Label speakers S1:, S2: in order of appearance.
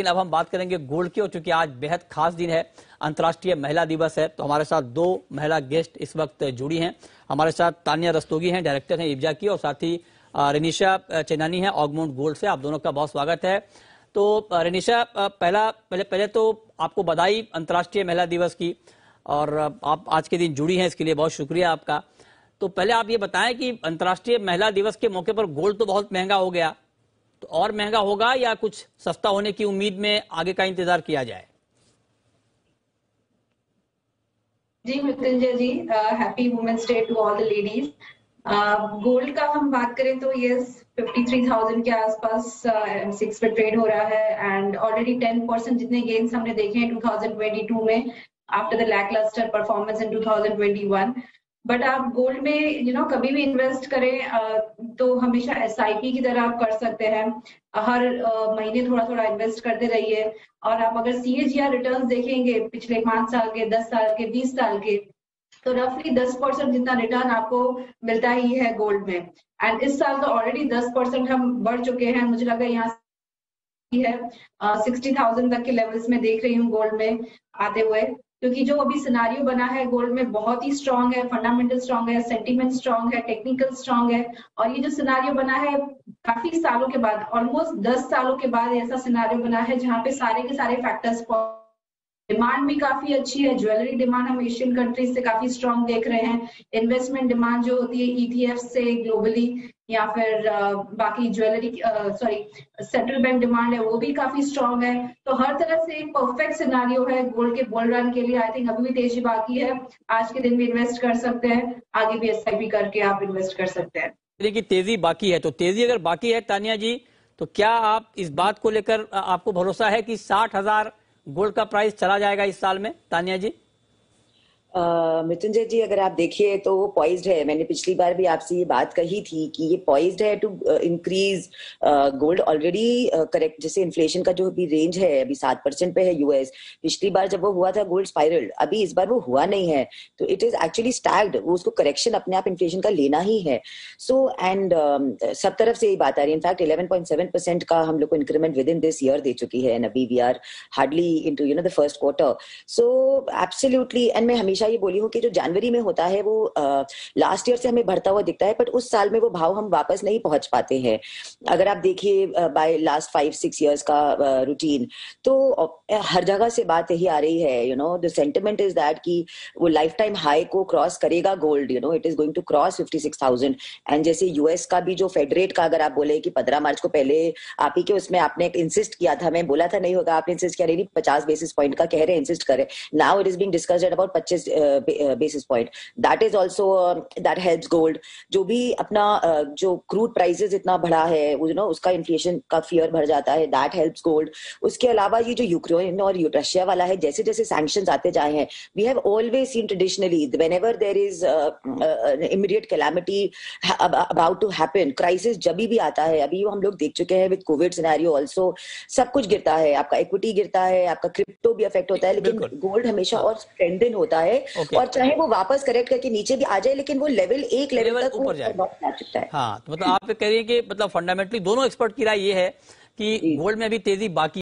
S1: लेकिन अब हम बात करेंगे गोल्ड की, और चूँकि आज बेहद खास दिन है, अंतर्राष्ट्रीय महिला दिवस है तो हमारे साथ दो महिला गेस्ट इस वक्त जुड़ी हैं। हमारे साथ तानिया रस्तोगी हैं डायरेक्टर हैं इब्जा की, और साथ ही रेनिशा चेनानी है ऑगमोन्ट गोल्ड से। आप दोनों का बहुत स्वागत है। तो रेनिशा पहला, पहले पहले तो आपको बधाई अंतर्राष्ट्रीय महिला दिवस की, और आप आज के दिन जुड़ी हैं, इसके लिए बहुत शुक्रिया आपका। तो पहले आप ये बताएँ कि अंतर्राष्ट्रीय महिला दिवस के मौके पर गोल्ड तो बहुत महँगा हो गया तो और महँगा होगा या कुछ सस्ता होने की उम्मीद में आगे का इंतज़ार किया जाए?
S2: जी Mrityunjay ji happy women's day to all the ladies gold का हम बात करें तो ये 53,000 के आसपास सिक्स पे ट्रेड हो रहा है एंड ऑलरेडी 10 परसेंट जितने गेन्स हमने देखे हैं 2022 में after the lacklustre performance in 2021 but आप गोल्ड में यू you नो know, कभी भी इन्वेस्ट करें तो हमेशा एसआईपी की तरह आप कर सकते हैं। हर महीने थोड़ा थोड़ा इन्वेस्ट करते रहिए। और आप अगर सी एच रिटर्न देखेंगे पिछले पाँच साल के दस साल के बीस साल के तो रफली दस परसेंट जितना रिटर्न आपको मिलता ही है गोल्ड में। एंड इस साल तो ऑलरेडी दस परसेंट हम बढ़ चुके हैं। मुझे लगा यहाँ है सिक्सटी थाउज़ेंड तक के लेवल्स में देख रही हूँ गोल्ड में आते हुए। क्योंकि जो अभी सिनारियो बना है गोल्ड में बहुत ही स्ट्रांग है फंडामेंटल स्ट्रांग है सेंटिमेंट स्ट्रांग है टेक्निकल स्ट्रांग है। और ये जो सिनारियो बना है, काफ़ी सालों के बाद ऑलमोस्ट दस सालों के बाद ऐसा सिनारियो बना है जहाँ पे सारे के सारे फैक्टर्स डिमांड भी काफ़ी अच्छी है। ज्वेलरी डिमांड हम एशियन कंट्रीज़ से काफ़ी स्ट्रांग देख रहे हैं। इन्वेस्टमेंट डिमांड जो होती है ईटीएफ e से ग्लोबली या फिर बाकी jewellery sorry central bank demand है, वो भी काफ़ी स्ट्रांग है। तो हर तरह से एक परफेक्ट सिनारियो है गोल्ड के बुल रन के लिए। आई थिंक अभी भी तेज़ी बाकी है। आज के दिन भी इन्वेस्ट कर सकते हैं। आगे भी एस करके आप इन्वेस्ट कर सकते हैं।
S1: देखिए तेज़ी बाकी है। तो तेज़ी अगर बाकी है तानिया जी तो क्या आप इस बात को लेकर आपको भरोसा है कि साठ हज़ार गोल्ड का प्राइस चला जाएगा इस साल में तानिया जी?
S3: मृत्युंजय जी अगर आप देखिए तो वो पॉइज्ड है। मैंने पिछली बार भी आपसे ये बात कही थी कि ये पॉइज्ड है to increase gold already correct जैसे इन्फ्लेशन का जो भी रेंज है अभी सात परसेंट पे है यूएस पिछली बार जब वो हुआ था गोल्ड स्पाइरल अभी इस बार वो हुआ नहीं है। तो इट इज़ एक्चुअली स्टैग्ड उसको करेक्शन अपने आप इन्फ्लेशन का लेना ही है। सो so, एंड uh, सब तरफ़ से यही बात आ रही है। In fact eleven point seven percent का हम लोग को increment within this year दे चुकी है। एंड अभी we are hardly into you know the first quarter so absolutely and मैं हमेशा ये बोली हूँ कि जो जनवरी में होता है वो लास्ट ईयर से हमें बढ़ता हुआ दिखता है बट उस साल में वो भाव हम वापस नहीं पहुँच पाते हैं। अगर आप देखिए by last five six years का रूटीन तो हर जगह से बात यही आ रही है you know the sentiment is that कि वो लाइफ टाइम हाई को क्रॉस करेगा gold you know it is going to cross fifty six thousand and जैसे यूएस का भी जो फेडरेट का अगर आप बोले कि पंद्रह मार्च को पहले आप ही के उसमें आपने इंसिस्ट किया था, मैं बोला था नहीं होगा, आपने इंसिस्ट किया, नहीं पचास बेसिस पॉइंट का कह रहे इंसिस्ट करे now it is being discussed about पच्चीस basis point that is also that helps gold जो भी अपना uh, जो क्रूड प्राइसेस इतना बढ़ा है यू नो उसका इन्फ्लेशन का फियर बढ़ जाता है दैट हेल्प्स गोल्ड उसके अलावा ये जो यूक्रेन और रशिया वाला है जैसे जैसे सैंक्शन आते जाए हैं we have always seen traditionally whenever there is immediate calamity about to happen crisis जब भी आता है अभी हम लोग देख चुके हैं विद कोविड सिनेरियो ऑल्सो सब कुछ गिरता है आपका इक्विटी गिरता है आपका क्रिप्टो भी अफेक्ट होता है लेकिन गोल्ड हमेशा और स्ट्रेंथन होता है okay. और चाहे वो वापस करेक्ट करके नीचे भी आ जाए लेकिन वो लेवल एक लेवल तक ऊपर
S1: जाए। हाँ। तो मतलब आप कह रही है कि मतलब फंडामेंटली दोनों एक्सपर्ट की राय ये है कि गोल्ड में अभी तेज़ी बाकी